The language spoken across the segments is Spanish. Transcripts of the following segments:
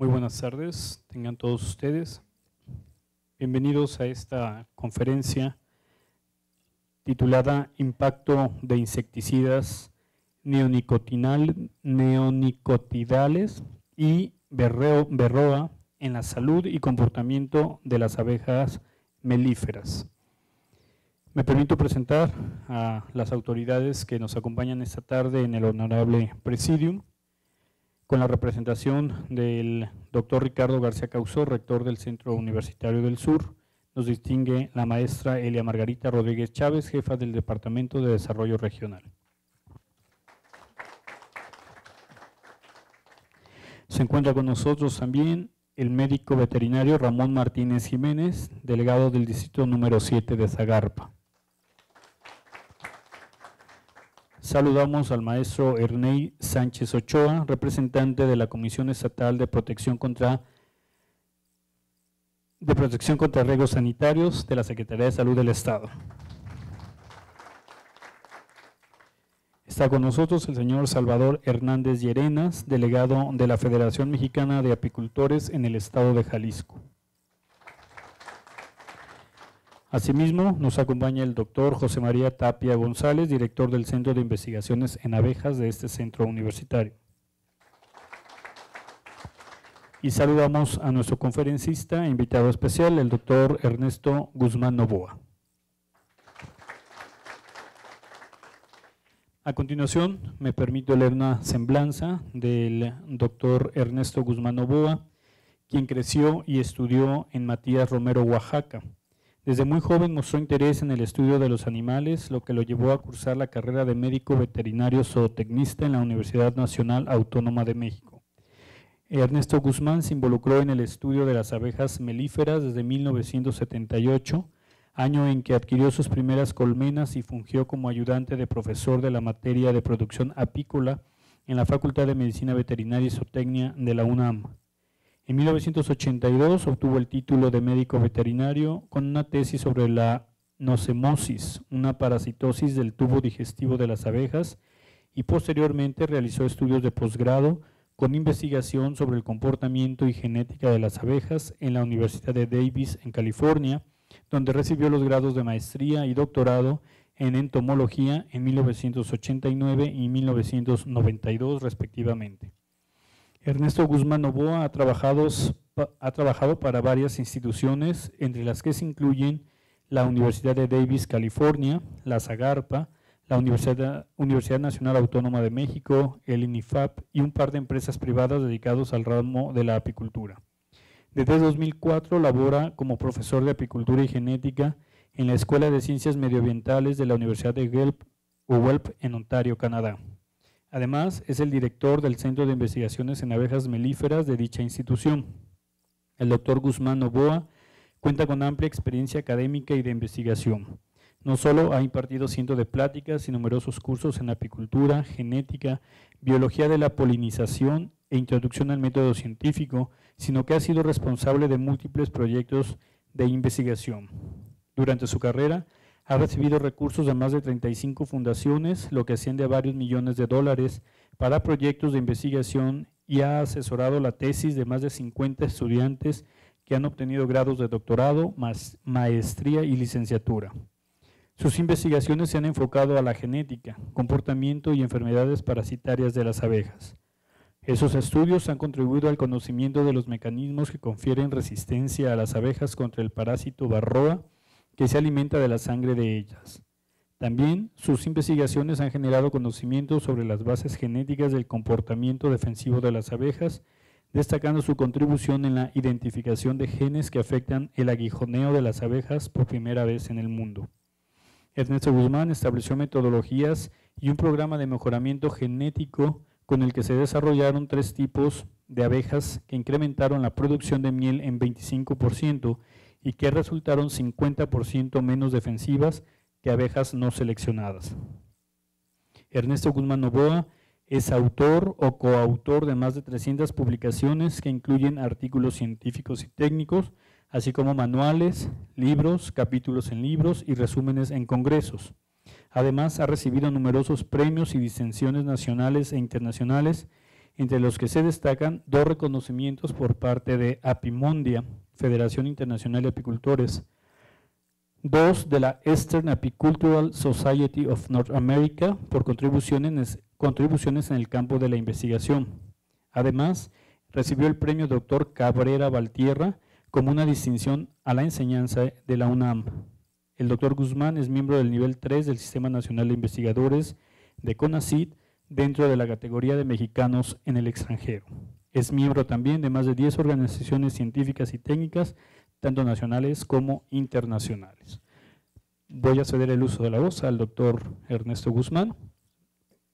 Muy buenas tardes, tengan todos ustedes. Bienvenidos a esta conferencia titulada Impacto de insecticidas neonicotinal, neonicotidales y berroa en la salud y comportamiento de las abejas melíferas. Me permito presentar a las autoridades que nos acompañan esta tarde en el honorable presidium, con la representación del doctor Ricardo García Causó, rector del Centro Universitario del Sur. Nos distingue la maestra Elia Margarita Rodríguez Chávez, jefa del Departamento de Desarrollo Regional. Se encuentra con nosotros también el médico veterinario Ramón Martínez Jiménez, delegado del distrito número 7 de Zagarpa. Saludamos al maestro Ernei Sánchez Ochoa, representante de la Comisión Estatal de Protección contra de Protección contra Riesgos Sanitarios de la Secretaría de Salud del Estado. Está con nosotros el señor Salvador Hernández Llerenas, delegado de la Federación Mexicana de Apicultores en el Estado de Jalisco. Asimismo, nos acompaña el doctor José María Tapia González, director del Centro de Investigaciones en Abejas de este centro universitario. Y saludamos a nuestro conferencista, invitado especial, el doctor Ernesto Guzmán Novoa. A continuación, me permito leer una semblanza del doctor Ernesto Guzmán Novoa, quien creció y estudió en Matías Romero, Oaxaca desde muy joven mostró interés en el estudio de los animales, lo que lo llevó a cursar la carrera de médico veterinario zootecnista en la Universidad Nacional Autónoma de México. Ernesto Guzmán se involucró en el estudio de las abejas melíferas desde 1978, año en que adquirió sus primeras colmenas y fungió como ayudante de profesor de la materia de producción apícola en la Facultad de Medicina Veterinaria y Zootecnia de la UNAM. En 1982 obtuvo el título de médico veterinario con una tesis sobre la nocemosis, una parasitosis del tubo digestivo de las abejas, y posteriormente realizó estudios de posgrado con investigación sobre el comportamiento y genética de las abejas en la Universidad de Davis en California, donde recibió los grados de maestría y doctorado en entomología en 1989 y 1992 respectivamente. Ernesto Guzmán Novoa ha trabajado, para varias instituciones, entre las que se incluyen la Universidad de Davis, California, la Zagarpa, la Universidad, Nacional Autónoma de México, el INIFAP y un par de empresas privadas dedicados al ramo de la apicultura. Desde 2004 labora como profesor de apicultura y genética en la Escuela de Ciencias Medioambientales de la Universidad de Guelph, en Ontario, Canadá. Además, es el director del Centro de Investigaciones en Abejas Melíferas de dicha institución. El doctor Guzmán Novoa cuenta con amplia experiencia académica y de investigación. No solo ha impartido cientos de pláticas y numerosos cursos en apicultura, genética, biología de la polinización e introducción al método científico, sino que ha sido responsable de múltiples proyectos de investigación. Durante su carrera, ha recibido recursos de más de 35 fundaciones, lo que asciende a varios millones de dólares, para proyectos de investigación y ha asesorado la tesis de más de 50 estudiantes que han obtenido grados de doctorado, maestría y licenciatura. Sus investigaciones se han enfocado a la genética, comportamiento y enfermedades parasitarias de las abejas. Esos estudios han contribuido al conocimiento de los mecanismos que confieren resistencia a las abejas contra el parásito Varroa que se alimenta de la sangre de ellas. También sus investigaciones han generado conocimiento sobre las bases genéticas del comportamiento defensivo de las abejas, destacando su contribución en la identificación de genes que afectan el aguijoneo de las abejas por primera vez en el mundo. Ernesto Guzmán estableció metodologías y un programa de mejoramiento genético con el que se desarrollaron tres tipos de abejas que incrementaron la producción de miel en 25% y que resultaron 50% menos defensivas que abejas no seleccionadas. Ernesto Guzmán Novoa es autor o coautor de más de 300 publicaciones que incluyen artículos científicos y técnicos, así como manuales, libros, capítulos en libros y resúmenes en congresos. Además, ha recibido numerosos premios y distinciones nacionales e internacionales entre los que se destacan dos reconocimientos por parte de Apimondia, Federación Internacional de Apicultores, dos de la Eastern Apicultural Society of North America por contribuciones, en el campo de la investigación. Además, recibió el premio Dr. Cabrera Valtierra como una distinción a la enseñanza de la UNAM. El doctor Guzmán es miembro del nivel 3 del Sistema Nacional de Investigadores de CONACYT dentro de la categoría de mexicanos en el extranjero. Es miembro también de más de 10 organizaciones científicas y técnicas, tanto nacionales como internacionales. Voy a ceder el uso de la voz al doctor Ernesto Guzmán.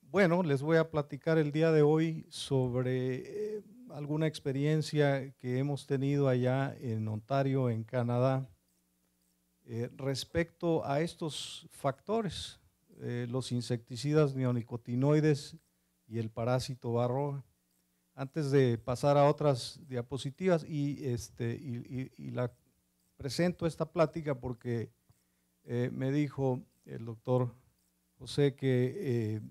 Bueno, les voy a platicar el día de hoy sobre eh, alguna experiencia que hemos tenido allá en Ontario, en Canadá, eh, respecto a estos factores, eh, los insecticidas neonicotinoides y el parásito barro. Antes de pasar a otras diapositivas y, este, y, la presento esta plática porque eh, me dijo el doctor José que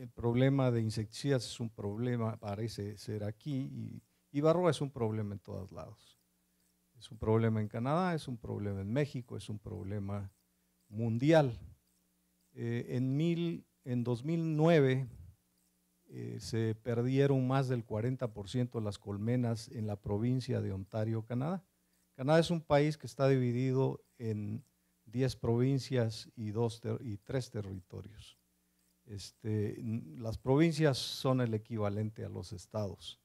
el problema de insecticidas es un problema, parece ser aquí, y, barro es un problema en todos lados. Es un problema en Canadá, es un problema en México, es un problema mundial. Eh, en, mil, en 2009 eh, se perdieron más del 40% de las colmenas en la provincia de Ontario, Canadá. Canadá es un país que está dividido en 10 provincias y, dos y 3 territorios. Este, las provincias son el equivalente a los estados.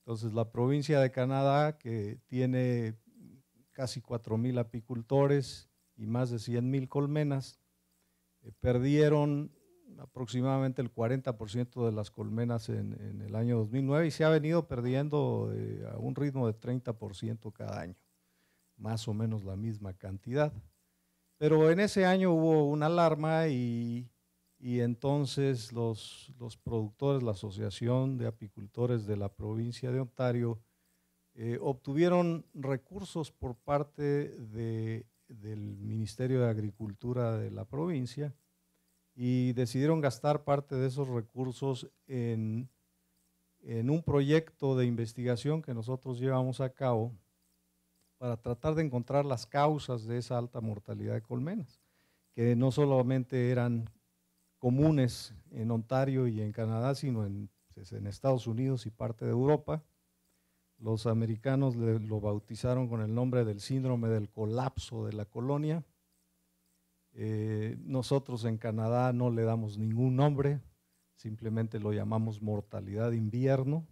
Entonces, la provincia de Canadá, que tiene casi 4.000 apicultores y más de 100.000 colmenas, eh, perdieron aproximadamente el 40% de las colmenas en, el año 2009 y se ha venido perdiendo eh, a un ritmo de 30% cada año, más o menos la misma cantidad. Pero en ese año hubo una alarma y y entonces los, productores, la Asociación de Apicultores de la provincia de Ontario, eh, obtuvieron recursos por parte del Ministerio de Agricultura de la provincia y decidieron gastar parte de esos recursos en, en un proyecto de investigación que nosotros llevamos a cabo para tratar de encontrar las causas de esa alta mortalidad de colmenas, que no solamente eran comunes en Ontario y en Canadá, sino en, pues, en Estados Unidos y parte de Europa. Los americanos lo bautizaron con el nombre del síndrome del colapso de la colonia. Eh, nosotros en Canadá no le damos ningún nombre, simplemente lo llamamos mortalidad de invierno.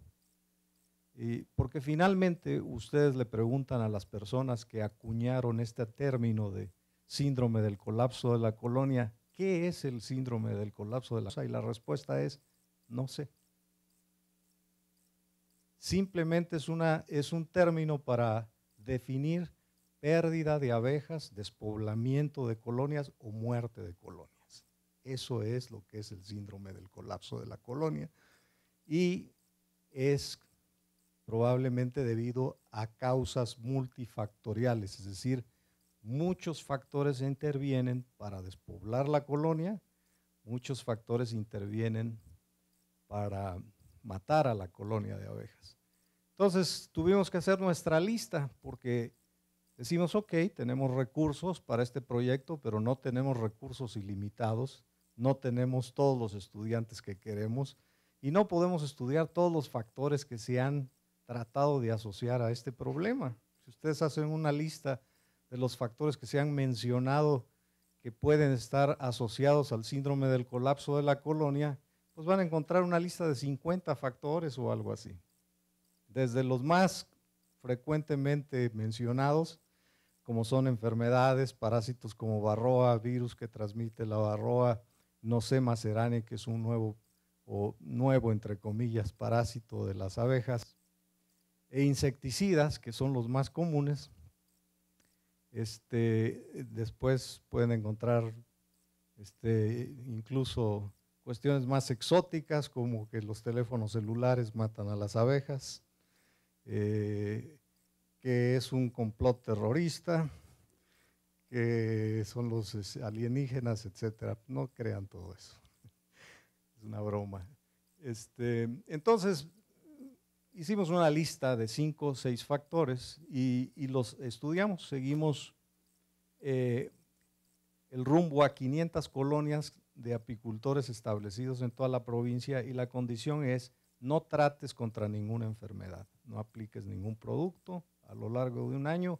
Y porque finalmente ustedes le preguntan a las personas que acuñaron este término de síndrome del colapso de la colonia, ¿Qué es el síndrome del colapso de la Y la respuesta es, no sé. Simplemente es, una, es un término para definir pérdida de abejas, despoblamiento de colonias o muerte de colonias. Eso es lo que es el síndrome del colapso de la colonia y es probablemente debido a causas multifactoriales, es decir, muchos factores intervienen para despoblar la colonia, muchos factores intervienen para matar a la colonia de abejas. Entonces tuvimos que hacer nuestra lista porque decimos, ok, tenemos recursos para este proyecto, pero no tenemos recursos ilimitados, no tenemos todos los estudiantes que queremos y no podemos estudiar todos los factores que se han tratado de asociar a este problema. Si ustedes hacen una lista de los factores que se han mencionado que pueden estar asociados al síndrome del colapso de la colonia, pues van a encontrar una lista de 50 factores o algo así. Desde los más frecuentemente mencionados, como son enfermedades, parásitos como varroa, virus que transmite la varroa, nosema cerane, que es un nuevo, o nuevo, entre comillas, parásito de las abejas, e insecticidas, que son los más comunes, este, después pueden encontrar este, incluso cuestiones más exóticas como que los teléfonos celulares matan a las abejas, eh, que es un complot terrorista, que son los alienígenas, etc. No crean todo eso. Es una broma. Este, entonces, hicimos una lista de cinco o seis factores y, los estudiamos. Seguimos eh, el rumbo a 500 colonias de apicultores establecidos en toda la provincia y la condición es no trates contra ninguna enfermedad, no apliques ningún producto a lo largo de un año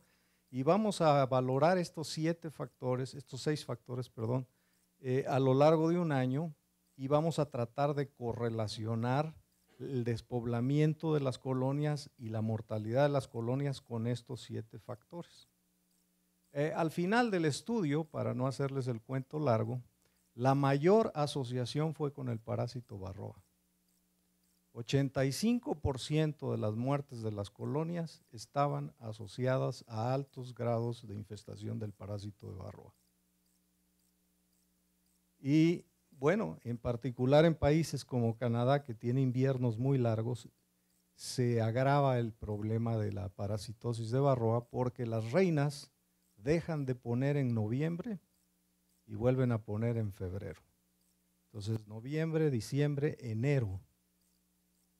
y vamos a valorar estos siete factores, estos seis factores, perdón, eh, a lo largo de un año y vamos a tratar de correlacionar el despoblamiento de las colonias y la mortalidad de las colonias con estos siete factores. Eh, al final del estudio, para no hacerles el cuento largo, la mayor asociación fue con el parásito Varroa. 85% de las muertes de las colonias estaban asociadas a altos grados de infestación del parásito de Varroa. Y bueno, en particular en países como Canadá, que tiene inviernos muy largos, se agrava el problema de la parasitosis de Varroa porque las reinas dejan de poner en noviembre y vuelven a poner en febrero. Entonces, noviembre, diciembre, enero.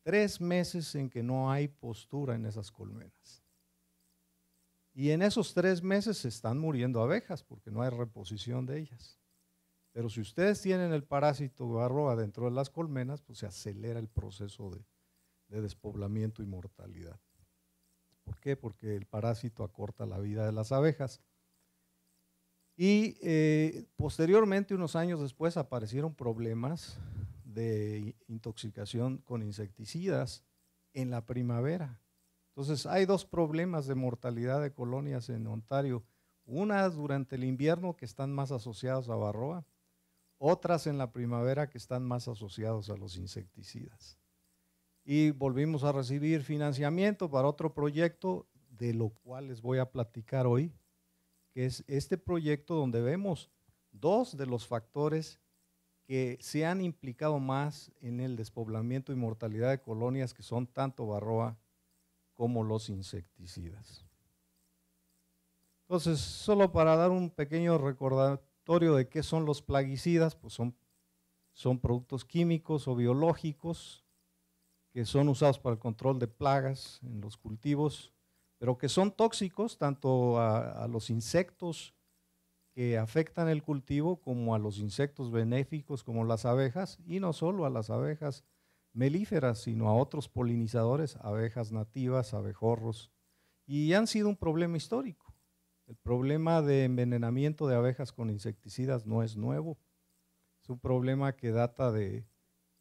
Tres meses en que no hay postura en esas colmenas. Y en esos tres meses se están muriendo abejas porque no hay reposición de ellas. Pero si ustedes tienen el parásito barro adentro de las colmenas, pues se acelera el proceso de, despoblamiento y mortalidad. ¿Por qué? Porque el parásito acorta la vida de las abejas. Y eh, posteriormente, unos años después, aparecieron problemas de intoxicación con insecticidas en la primavera. Entonces, hay dos problemas de mortalidad de colonias en Ontario. Una durante el invierno que están más asociados a varroa otras en la primavera que están más asociados a los insecticidas. Y volvimos a recibir financiamiento para otro proyecto, de lo cual les voy a platicar hoy, que es este proyecto donde vemos dos de los factores que se han implicado más en el despoblamiento y mortalidad de colonias, que son tanto barroa como los insecticidas. Entonces, solo para dar un pequeño recordatorio, de qué son los plaguicidas, pues son, son productos químicos o biológicos que son usados para el control de plagas en los cultivos, pero que son tóxicos tanto a, a los insectos que afectan el cultivo como a los insectos benéficos como las abejas y no solo a las abejas melíferas, sino a otros polinizadores, abejas nativas, abejorros, y han sido un problema histórico. El problema de envenenamiento de abejas con insecticidas no es nuevo. Es un problema que data de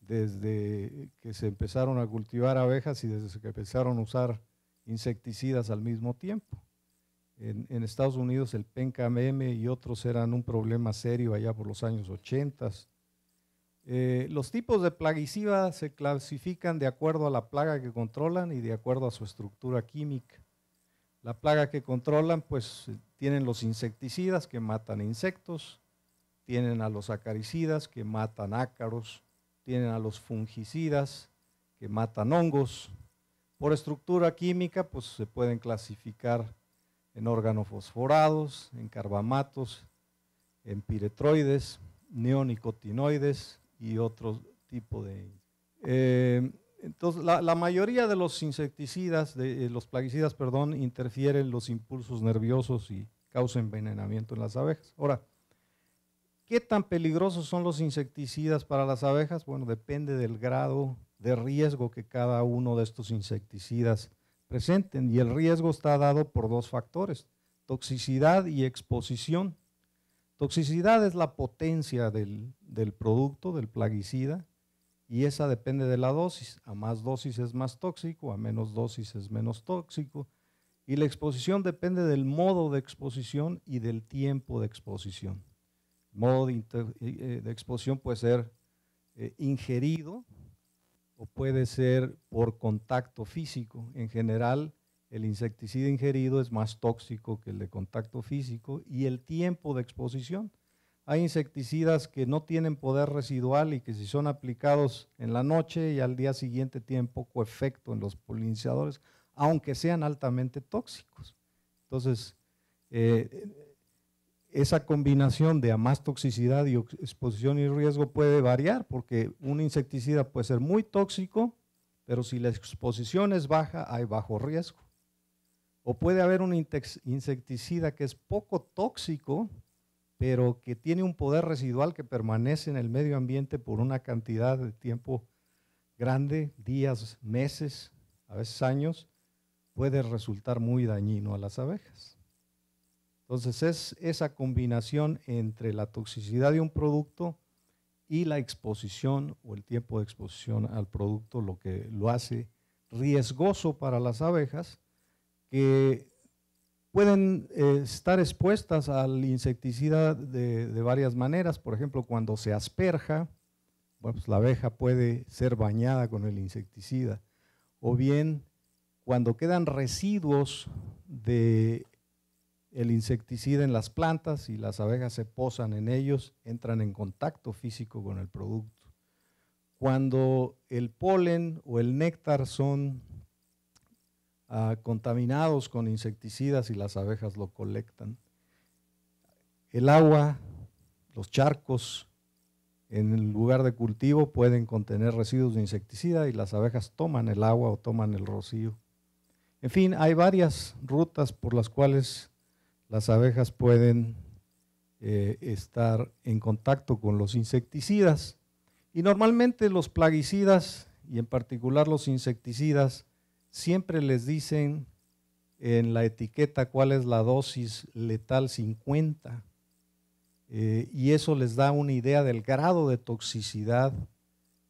desde que se empezaron a cultivar abejas y desde que empezaron a usar insecticidas al mismo tiempo. En, Estados Unidos el PENCAMM y otros eran un problema serio allá por los años 80. Eh, los tipos de plaguicidas se clasifican de acuerdo a la plaga que controlan y de acuerdo a su estructura química. La plaga que controlan, pues tienen los insecticidas que matan insectos, tienen a los acaricidas que matan ácaros, tienen a los fungicidas que matan hongos. Por estructura química, pues se pueden clasificar en organofosforados, en carbamatos, en piretroides, neonicotinoides y otro tipo de... Eh, entonces, la, mayoría de los insecticidas, de, eh, los plaguicidas, perdón, interfieren los impulsos nerviosos y causan envenenamiento en las abejas. Ahora, ¿qué tan peligrosos son los insecticidas para las abejas? Bueno, depende del grado de riesgo que cada uno de estos insecticidas presenten. Y el riesgo está dado por dos factores, toxicidad y exposición. Toxicidad es la potencia del, del producto, del plaguicida, y esa depende de la dosis. A más dosis es más tóxico, a menos dosis es menos tóxico. Y la exposición depende del modo de exposición y del tiempo de exposición. El modo de, eh, eh, exposición puede ser eh, ingerido o puede ser por contacto físico. En general, el insecticida ingerido es más tóxico que el de contacto físico y el tiempo de exposición hay insecticidas que no tienen poder residual y que si son aplicados en la noche y al día siguiente tienen poco efecto en los polinizadores, aunque sean altamente tóxicos. Entonces, eh, esa combinación de más toxicidad y exposición y riesgo puede variar porque un insecticida puede ser muy tóxico, pero si la exposición es baja hay bajo riesgo. O puede haber un insecticida que es poco tóxico, pero que tiene un poder residual que permanece en el medio ambiente por una cantidad de tiempo grande, días, meses, a veces años, puede resultar muy dañino a las abejas. Entonces es esa combinación entre la toxicidad de un producto y la exposición o el tiempo de exposición al producto lo que lo hace riesgoso para las abejas que pueden eh, estar expuestas al insecticida de, varias maneras. Por ejemplo, cuando se asperja, pues la abeja puede ser bañada con el insecticida. O bien cuando quedan residuos de el insecticida en las plantas y las abejas se posan en ellos, entran en contacto físico con el producto. Cuando el polen o el néctar son Ah, contaminados con insecticidas y las abejas lo colectan. El agua, los charcos en el lugar de cultivo pueden contener residuos de insecticida y las abejas toman el agua o toman el rocío. En fin, hay varias rutas por las cuales las abejas pueden eh, estar en contacto con los insecticidas. Y normalmente los plaguicidas, y en particular los insecticidas, siempre les dicen en la etiqueta cuál es la dosis letal 50. Eh, y eso les da una idea del grado de toxicidad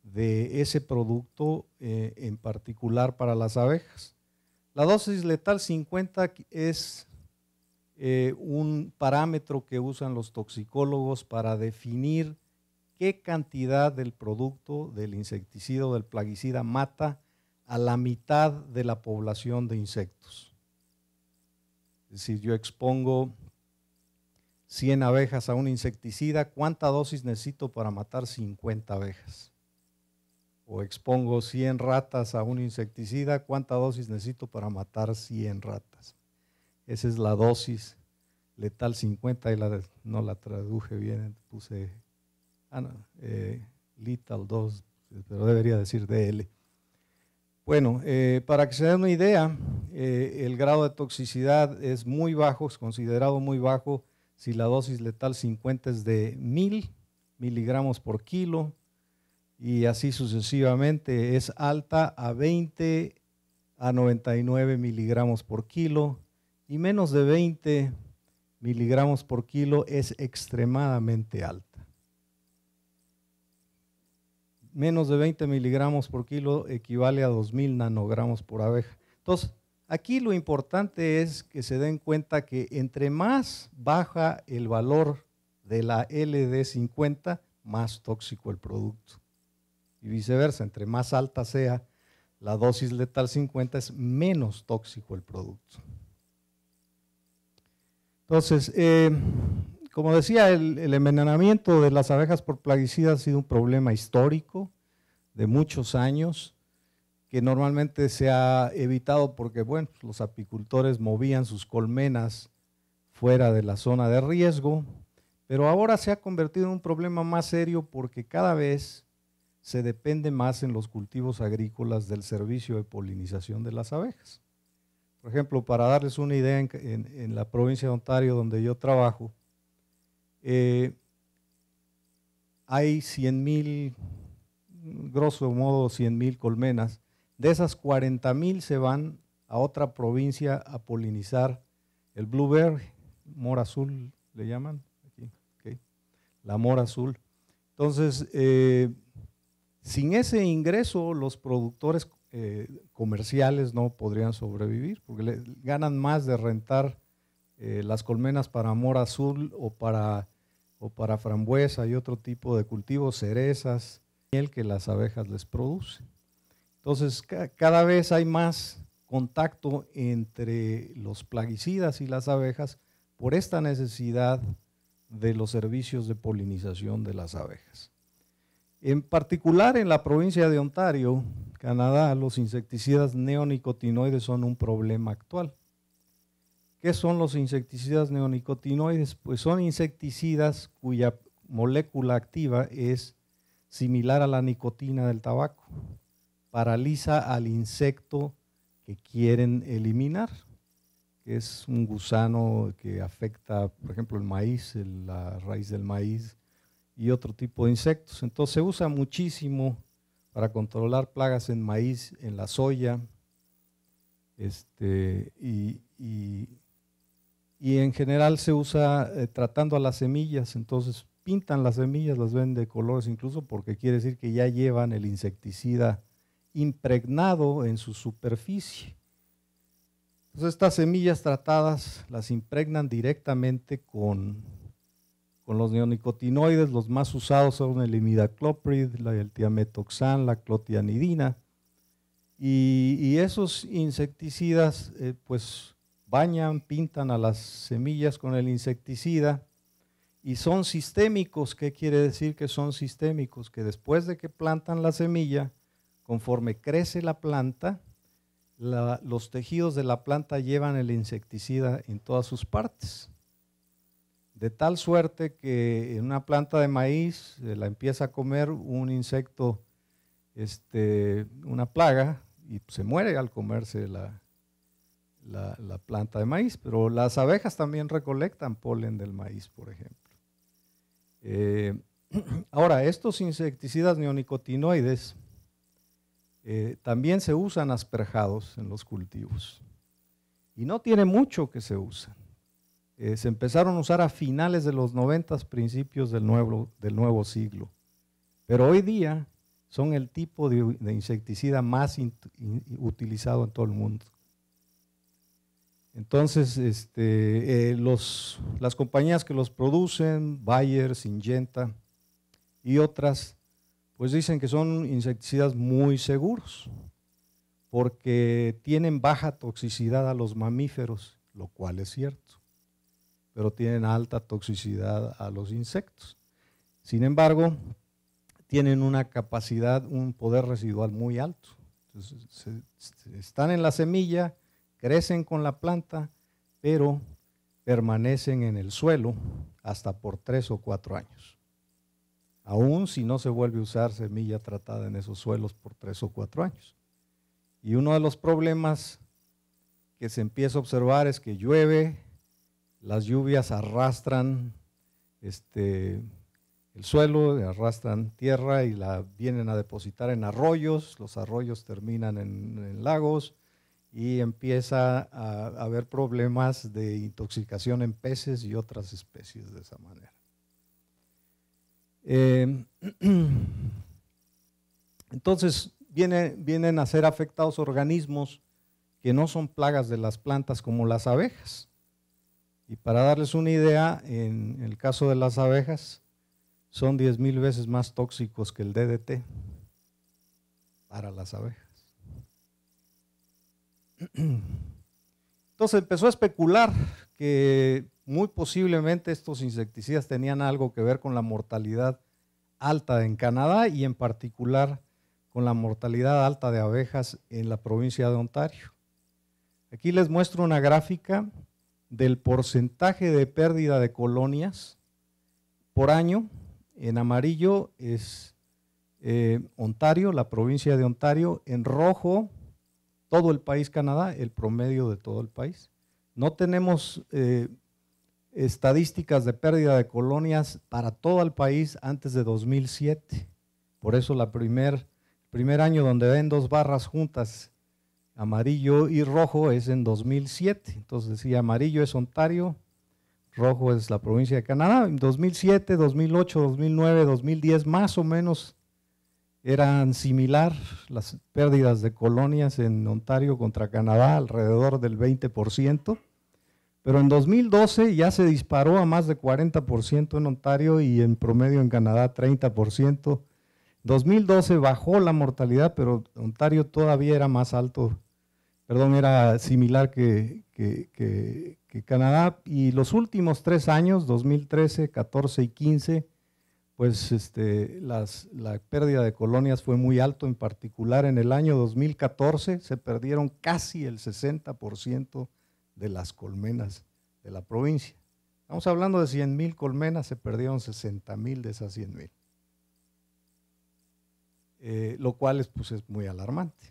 de ese producto eh, en particular para las abejas. La dosis letal 50 es eh, un parámetro que usan los toxicólogos para definir qué cantidad del producto, del insecticida o del plaguicida mata a la mitad de la población de insectos. Es decir, yo expongo 100 abejas a un insecticida, ¿cuánta dosis necesito para matar 50 abejas? O expongo 100 ratas a un insecticida, ¿cuánta dosis necesito para matar 100 ratas? Esa es la dosis letal 50 y la, no la traduje bien, puse ah, no, eh, lethal 2, pero debería decir DL. Bueno, eh, para que se den una idea, eh, el grado de toxicidad es muy bajo, es considerado muy bajo si la dosis letal 50 es de 1000 miligramos por kilo y así sucesivamente. Es alta a 20 a 99 miligramos por kilo y menos de 20 miligramos por kilo es extremadamente alta. menos de 20 miligramos por kilo equivale a 2.000 nanogramos por abeja. Entonces, aquí lo importante es que se den cuenta que entre más baja el valor de la LD50, más tóxico el producto. Y viceversa, entre más alta sea la dosis letal 50, es menos tóxico el producto. Entonces, eh, como decía, el, envenenamiento de las abejas por plaguicida ha sido un problema histórico de muchos años que normalmente se ha evitado porque bueno, los apicultores movían sus colmenas fuera de la zona de riesgo, pero ahora se ha convertido en un problema más serio porque cada vez se depende más en los cultivos agrícolas del servicio de polinización de las abejas. Por ejemplo, para darles una idea, en la provincia de Ontario donde yo trabajo, eh, hay 100 mil, grosso modo 100 mil colmenas. De esas 40 mil se van a otra provincia a polinizar el blueberry, mora azul le llaman, aquí, la mora azul. Entonces, eh, sin ese ingreso los productores eh, comerciales no podrían sobrevivir, porque ganan más de rentar las colmenas para mora azul o para o para frambuesa y otro tipo de cultivos, cerezas, miel que las abejas les producen. Entonces, cada vez hay más contacto entre los plaguicidas y las abejas por esta necesidad de los servicios de polinización de las abejas. En particular en la provincia de Ontario, Canadá, los insecticidas neonicotinoides son un problema actual. ¿Qué son los insecticidas neonicotinoides? Pues son insecticidas cuya molécula activa es similar a la nicotina del tabaco. Paraliza al insecto que quieren eliminar, que es un gusano que afecta, por ejemplo, el maíz, la raíz del maíz y otro tipo de insectos. Entonces se usa muchísimo para controlar plagas en maíz, en la soya, este, y, en general se usa eh, tratando a las semillas, entonces pintan las semillas, las ven de colores incluso porque quiere decir que ya llevan el insecticida impregnado en su superficie. Entonces estas semillas tratadas las impregnan directamente con, con los neonicotinoides, los más usados son el imidacloprid, el tiametoxan, la clotianidina, y, esos insecticidas eh, pues bañan, pintan a las semillas con el insecticida y son sistémicos. ¿Qué quiere decir que son sistémicos? Que después de que plantan la semilla, conforme crece la planta, los tejidos de la planta llevan el insecticida en todas sus partes. De tal suerte que en una planta de maíz la empieza a comer un insecto, este, una plaga, y se muere al comerse la, la, planta de maíz. Pero las abejas también recolectan polen del maíz, por ejemplo. Eh, ahora, estos insecticidas neonicotinoides eh, también se usan asperjados en los cultivos. Y no tiene mucho que se usan. Eh, se empezaron a usar a finales de los 90, principios del nuevo, del nuevo siglo. Pero hoy día son el tipo de, insecticida más utilizado en todo el mundo. Entonces, este, eh, los, las compañías que los producen, Bayer, Syngenta y otras, pues dicen que son insecticidas muy seguros, porque tienen baja toxicidad a los mamíferos, lo cual es cierto, pero tienen alta toxicidad a los insectos. Sin embargo, tienen una capacidad, un poder residual muy alto. están en la semilla, crecen con la planta, pero permanecen en el suelo hasta por tres o cuatro años. Aún si no se vuelve a usar semilla tratada en esos suelos por tres o cuatro años. Y uno de los problemas que se empieza a observar es que llueve, las lluvias arrastran este, el suelo, arrastran tierra y la vienen a depositar en arroyos, los arroyos terminan en, lagos y empieza a, haber problemas de intoxicación en peces y otras especies de esa manera. Em, entonces vienen a ser afectados organismos que no son plagas de las plantas como las abejas. Y para darles una idea, en el caso de las abejas, son 10 mil veces más tóxicos que el DDT para las abejas. Entonces empezó a especular que muy posiblemente estos insecticidas tenían algo que ver con la mortalidad alta en Canadá y en particular con la mortalidad alta de abejas en la provincia de Ontario. Aquí les muestro una gráfica del porcentaje de pérdida de colonias por año en amarillo es eh, Ontario, la provincia de Ontario. En rojo, todo el país Canadá, el promedio de todo el país. No tenemos eh, estadísticas de pérdida de colonias para todo el país antes de 2007. Por eso la primer, primer año donde ven dos barras juntas, amarillo y rojo, es en 2007. Entonces, si amarillo es Ontario, rojo es la provincia de Canadá. En 2007, 2008, 2009, 2010 más o menos eran similar las pérdidas de colonias en Ontario contra Canadá, alrededor del 20%, pero en 2012 ya se disparó a más de 40% en Ontario y en promedio en Canadá 30%. 2012 bajó la mortalidad, pero Ontario todavía era más alto, perdón, era similar que, Canadá. Y los últimos tres años, 2013, 14 y 15, pues este, la pérdida de colonias fue muy alto, en particular en el año 2014 se perdieron casi el 60% de las colmenas de la provincia. Estamos hablando de 100 mil colmenas, se perdieron 60 mil de esas 100 mil. Eh, lo cual es, pues, es muy alarmante.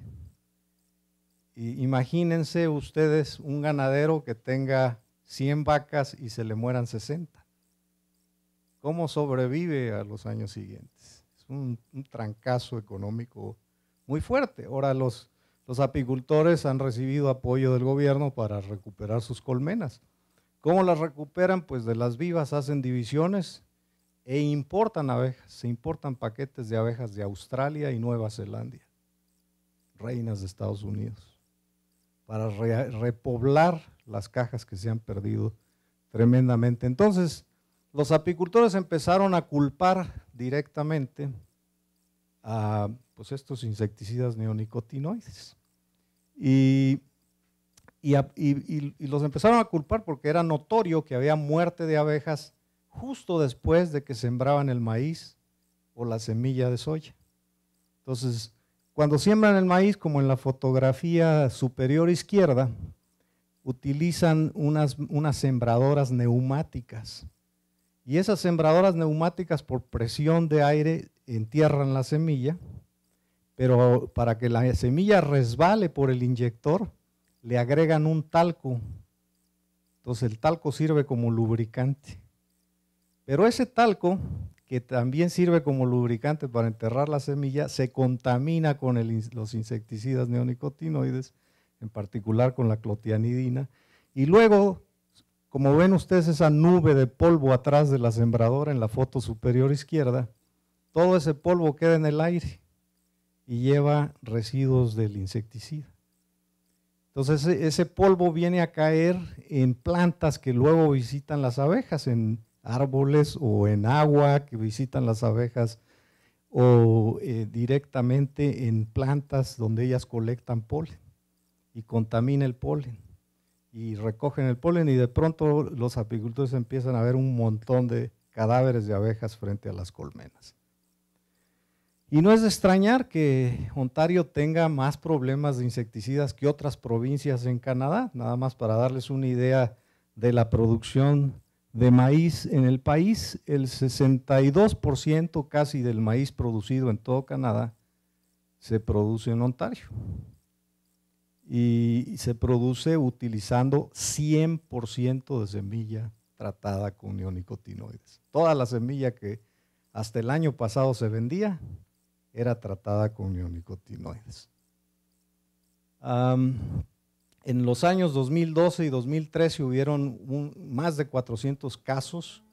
Imagínense ustedes un ganadero que tenga 100 vacas y se le mueran 60. ¿Cómo sobrevive a los años siguientes? Es un, trancazo económico muy fuerte. Ahora los apicultores han recibido apoyo del gobierno para recuperar sus colmenas. ¿Cómo las recuperan? Pues de las vivas hacen divisiones e importan abejas, se importan paquetes de abejas de Australia y Nueva Zelanda, reinas de Estados Unidos, para repoblar las cajas que se han perdido tremendamente. Entonces, los apicultores empezaron a culpar directamente a pues, estos insecticidas neonicotinoides. Y, y los empezaron a culpar porque era notorio que había muerte de abejas justo después de que sembraban el maíz o la semilla de soya. Entonces, cuando siembran el maíz, como en la fotografía superior izquierda, utilizan unas, sembradoras neumáticas. Y esas sembradoras neumáticas por presión de aire entierran la semilla, pero para que la semilla resbale por el inyector, le agregan un talco. Entonces el talco sirve como lubricante. Pero ese talco, que también sirve como lubricante para enterrar la semilla, se contamina con los insecticidas neonicotinoides, en particular con la clotianidina. Y luego, como ven ustedes esa nube de polvo atrás de la sembradora en la foto superior izquierda, todo ese polvo queda en el aire y lleva residuos del insecticida. Entonces ese polvo viene a caer en plantas que luego visitan las abejas, en árboles o en agua que visitan las abejas o eh, directamente en plantas donde ellas colectan polen y contamina el polen y recogen el polen y de pronto los apicultores empiezan a ver un montón de cadáveres de abejas frente a las colmenas. Y no es de extrañar que Ontario tenga más problemas de insecticidas que otras provincias en Canadá, nada más para darles una idea de la producción de maíz en el país, el 62% casi del maíz producido en todo Canadá se produce en Ontario. Y se produce utilizando 100% de semilla tratada con neonicotinoides. Toda la semilla que hasta el año pasado se vendía era tratada con neonicotinoides en los años 2012 y 2013 hubieron más de 400 casos